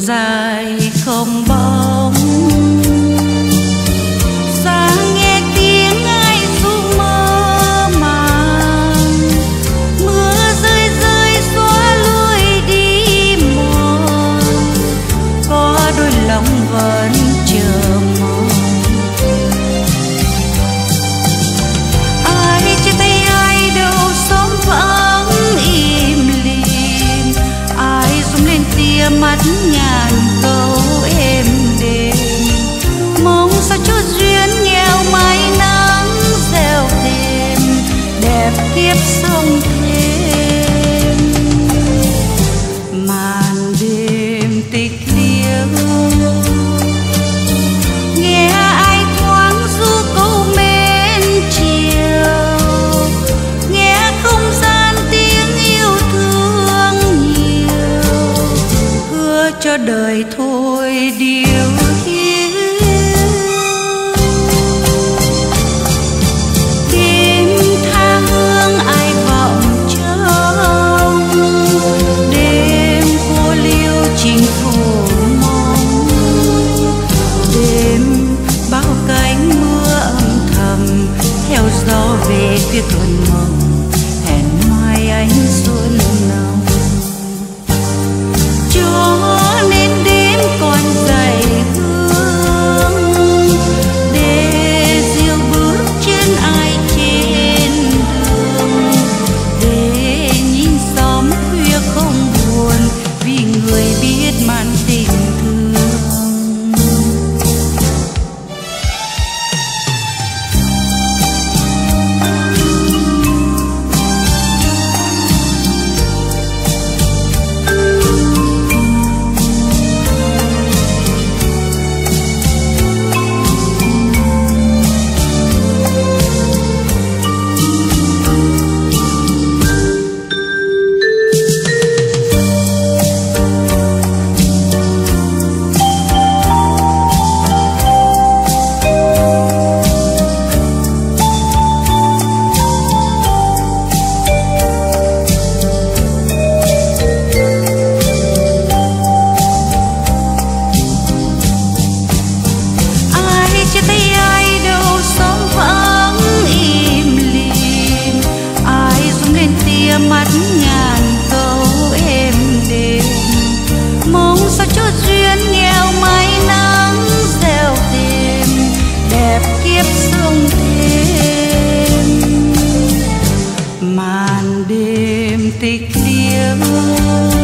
dài không bóng. Sáng nghe tiếng ai ru mơ màng. Mưa rơi rơi xóa lui đi mòn. Có đôi lòng vẫn chờ mong. cho đời thôi, điều hiu đêm tha hương ai vọng trông đêm cô liêu trình thổ mong. Đêm bao cánh mưa âm thầm theo gió về phía tuần mộng. Hẹn mai anh xuân tik dievs.